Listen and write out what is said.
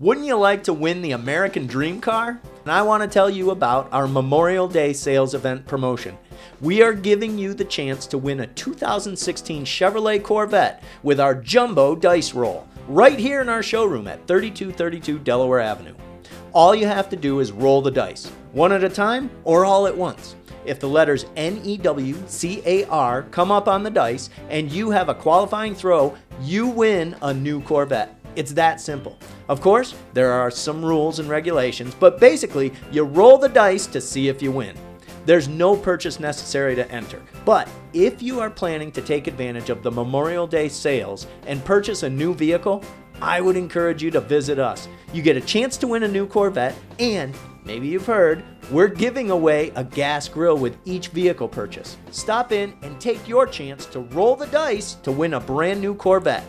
Wouldn't you like to win the American Dream Car? And I want to tell you about our Memorial Day sales event promotion. We are giving you the chance to win a 2016 Chevrolet Corvette with our jumbo dice roll right here in our showroom at 3232 Delaware Avenue. All you have to do is roll the dice, one at a time or all at once. If the letters N E W C A R come up on the dice and you have a qualifying throw, you win a new Corvette. It's that simple. Of course, there are some rules and regulations, but basically, you roll the dice to see if you win. There's no purchase necessary to enter. But if you are planning to take advantage of the Memorial Day sales and purchase a new vehicle, I would encourage you to visit us. You get a chance to win a new Corvette, and maybe you've heard, we're giving away a gas grill with each vehicle purchase. Stop in and take your chance to roll the dice to win a brand new Corvette.